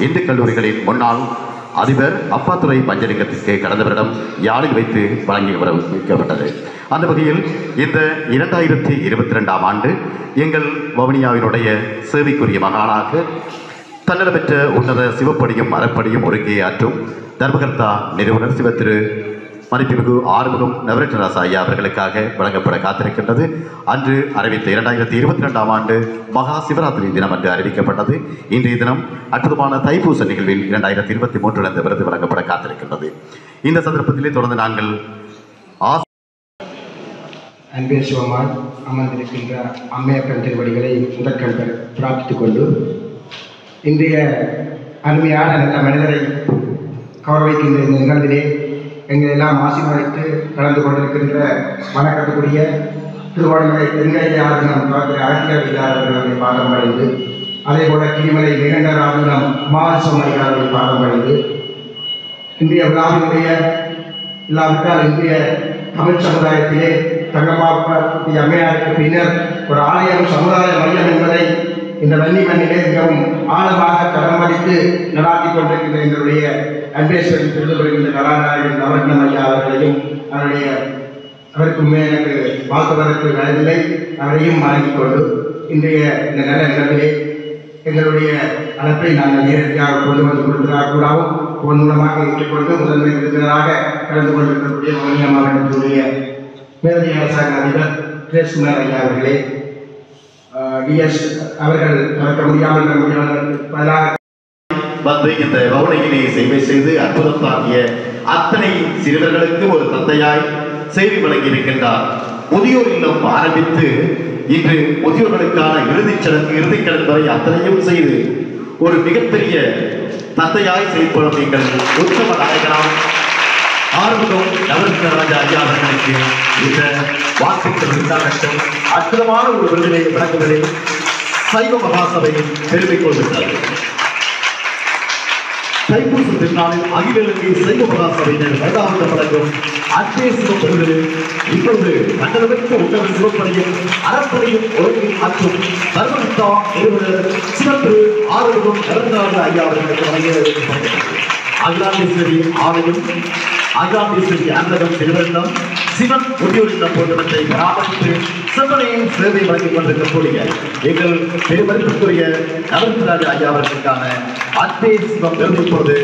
இந்து கல்லூரிகளின் முன்னாள் அதிபர் அப்பாத்துறை பஞ்சலிங்கத்திற்கு கடந்த வருடம் யாழில் வைத்து வழங்கி வைக்கப்பட்டது அந்த வகையில் இந்த இரண்டாயிரத்தி இருபத்தி ரெண்டாம் ஆண்டு எங்கள் வவுனியாவினுடைய சேவைக்குரிய மகானாக தன்னலமற்ற உன்னத சிவப்படியும் மரப்படியும் ஒருங்கே ஆற்றும் தர்மகர்த்தா நிறுவனர் சிவ திரு மதிப்புமிகு ஆறுமுகம் நவரட்னராச ஐயா அவர்களுக்காக வழங்கப்பட காத்திருக்கின்றது. அன்று அறிவித்த இரண்டாயிரத்தி இருபத்தி ரெண்டாம் ஆண்டு மகா சிவராத்திரி தினம் என்று அறிவிக்கப்பட்டது. இன்றைய தினம் அற்புதமான தைப்பூச நிகழ்வில் இரண்டாயிரத்தி இருபத்தி மூன்றில் இந்த விருது வழங்கப்பட காத்திருக்கின்றது. இந்த சந்தர்ப்பத்திலே தொடர்ந்து நாங்கள் அன்பே சிவமாய் அமர்ந்திருக்கின்ற அம்மையப்பன் திருவடிகளை முதற்கண் பிரார்த்தித்துக் கொண்டு இன்றைய அருமையான நல்ல மனிதரை கௌரவிக்கின்ற இந்த நிகழ்விலே எங்களை எல்லாம் ஆசீர்வதித்து கலந்து கொண்டிருக்கின்ற வணக்கத்துக்குரிய திருவாரூரை தென்கையை ஆதீனம் பார்க்கிற அழகியர் இல்லாதவர்களை பாடம் அடைந்து அதே போல கிரிமலை மிகண்டர் ஆதீனம் குமாரசுவம் ஐயாவை பாடம் அடைந்து இந்திய விழாவினுடைய இல்லாவிட்டால் இந்திய தமிழ் சமுதாயத்திலே தங்கமாப்பட்டி அம்மையாருக்கு பின்னர் ஒரு ஆலயம் சமுதாய மையம் என்பதை இந்த வன்னி மண்ணிலே மிகவும் ஆழமாக தரம் பதித்து நடாத்தி கொண்டிருக்கின்ற எங்களுடைய அன்பேஸ்வரி திருடுபடுகின்ற கலாநாயகன் நவரத்னம் ஐயா அவர்களையும் அவருடைய அவருக்குமே எனக்கு வாழ்த்துவதற்கு வயதில்லை அவரையும் வழங்கிக் கொண்டு இன்றைய இந்த நல்ல நிலவிலே எங்களுடைய அழைப்பை நாங்கள் நேரடியாக கொண்டு வந்து கொடுக்கிறார்களாகவும் உன் மூலமாக ஏற்றுக்கொண்டு முதன்மை விருந்தினராக கலந்து கொண்டிருக்கக்கூடிய வவுனியா மாவட்டத்தினுடைய மேலதிக அரசாங்க அதிபர் கிரேஸ்குமார் ஐயா அவர்களே டிஎஸ் அவர்கள் மறக்க முடியாமல் நம்முடைய வந்து இந்த வவுனையிலே சேவை செய்து அற்புதம் தாக்கிய அத்தனை சிறுவர்களுக்கு ஒரு தந்தையாய் செய்தி வழங்கி இருக்கின்றார் முதியோர் இல்லம் ஆரம்பித்து இன்று முதியோர்களுக்கான இறுதிச் சடங்கு இறுதிக்கடன் வரை அத்தனையும் செய்து ஒரு மிகப்பெரிய தந்தையாய் செயல்படும் நீங்கள் உத்தம நாயகனாம் ஆறுமுகம் நவரத்னராஜ ஐயா அவர்களுக்கு இந்த வாழ்த்துக்கள் உண்டாகட்டும் அற்புதமான ஒரு விருதினை வழங்குவதை சைவ மகாசபையில் பெருமை கொள்கின்றது தைப்பூச திருநாளில் அகில இலங்கை சைவ மகாசபையினர் வருடாந்தம் வழங்கும் அத்தே சிவப்பொருள் இப்பொழுது மண்டலமிக்க உடல் சிவப்படையும் அறப்படையும் ஒழுங்கு மற்றும் தர்மகுப்தா நிறுவனர் சிறப்பு ஆறுமுகம் நரந்தராஜ ஐயா அவர்களுக்கு வழங்கியிருக்கிறது அகிலாண்டேஸ்வரி ஆலயம் அகிலாண்டேஸ்வரி அன்னதம் திருவண்ணம் சிவன் முதியோரிடம் போன்றவற்றை பராமரித்து சிவனையும் சேவை வழங்கிக் கொண்டிருக்கக்கூடிய எங்கள் பெருமதிப்புக்குரிய நவரத்ராஜ ஐயா அவர்களுக்கான அத்தே சிவம் விருது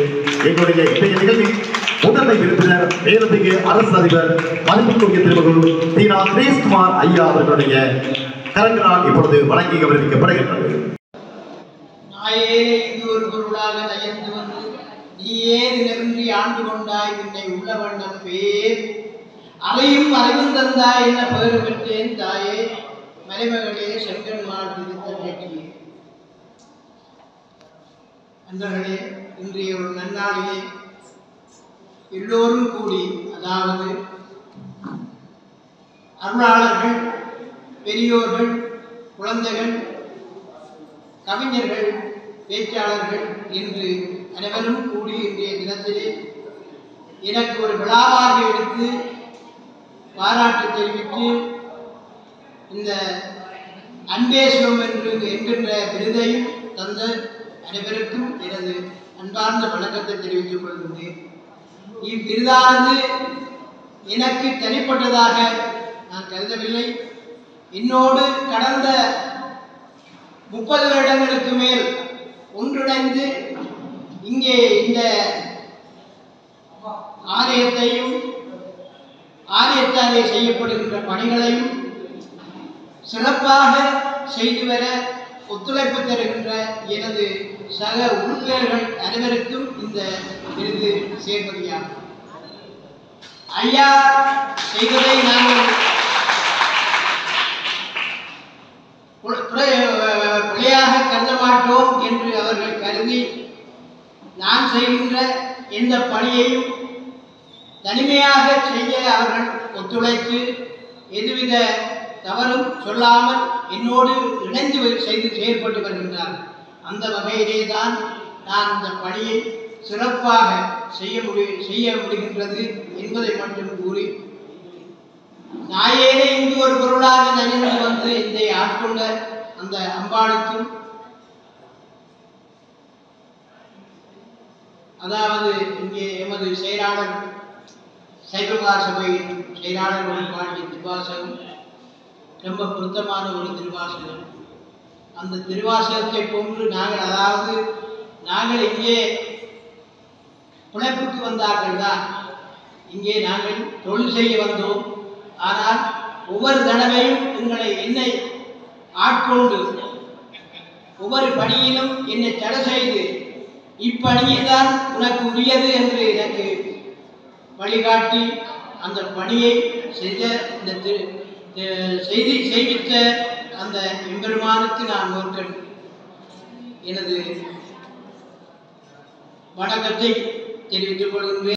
எங்களுடைய இன்றைய நிகழ்வில் முதன்மை விருந்தினர் மேலதிக அரசு அதிபர் மதிப்புக்குரிய திருமகள் தீனா சுரேஷ்குமார் ஐயா அவர்களுடைய கரங்களால் இப்பொழுது வழங்கி கவனிக்கப்படுகின்றது நாயேனே இது ஒரு பொருளாக நயம் நீயே நிலவின்றி ஆண்டு கொண்டாய் என்னை உள்ள வண்ணம் பேர். அலையும் அறிவும் தந்தாய் என்ன பெயர் பெற்றேன் தாயே. மலைமகளே செங்கன்மாள் விதித்த வேட்டியே. அன்பர்களே இன்றைய ஒரு நன்னாளிலே எல்லோரும் கூடி அதாவது அருளாளர்கள் பெரியோர்கள் குழந்தைகள் கவிஞர்கள் பேச்சாளர்கள் என்று அனைவரும் கூடி இன்றைய தினத்திலே எனக்கு ஒரு விழாவாக எடுத்து பாராட்டு தெரிவித்து இந்த அன்பேஸ்வரம் என்று என்கின்ற விருதையும் தந்த அனைவருக்கும் எனது அன்பார்ந்த வணக்கத்தை தெரிவித்துக் கொள்கின்றேன். இவ்விருதானது எனக்கு தனிப்பட்டதாக நான் கருதவில்லை. என்னோடு கடந்த முப்பது வருடங்களுக்கு மேல் ஒன்றிணைந்து இங்கே இந்த ஆலயத்தையும் ஆலயத்தாலே செய்யப்படுகின்ற பணிகளையும் சிறப்பாக செய்து வர ஒத்துழைப்பு தருகின்ற எனது சக உறுப்பினர்கள் அனைவருக்கும் இந்த விருது சேர்ப்பதியாகும். ஐயா செய்வதை நாங்கள் புல- பிழையாக கருத மாட்டோம் என்று அவர்கள் கருதி நான் செய்கின்ற இந்த பணியையும் தனிமையாக செய்ய அவர்கள் ஒத்துழைத்து எதுவித தவறும் சொல்லாமல் என்னோடு இணைந்து செய்து செயல்பட்டு வருகின்றார் அந்த வகையிலே தான் நான் இந்த பணியை சிறப்பாக செய்ய முடி செய்ய முடிகின்றது என்பதை மட்டும் கூறி நாயேனே இங்கு ஒரு பொருளாக நலிந்து வந்து இதை ஆட்கொண்ட அந்த அம்பாளுக்கும் அதாவது இங்கே எமது செயலாளர் சைவகா சபை செயலாளர் பாடிய திருவாசகம். ரொம்ப பொருத்தமான ஒரு திருவாசகம். அந்த திருவாசகத்தை போன்று நாங்கள் அதாவது நாங்கள் இங்கே பிழைப்புக்கு வந்தார்கள் தான். இங்கே நாங்கள் தொழில் செய்ய வந்தோம். ஆனால் ஒவ்வொரு தடவையும் எங்களை என்னை ஆட்கொண்டு ஒவ்வொரு பணியிலும் என்னை தடை செய்து இப்பணியைதான் உனக்கு உரியது என்று எனக்கு வழிகாட்டி அந்த பணியை செய்த இந்த செய்தி செய்வித்த அந்த எம்பெருமானுக்கு நான் ஒருக்கன் எனது வணக்கத்தை தெரிவித்துக் கொள்கின்றேன்.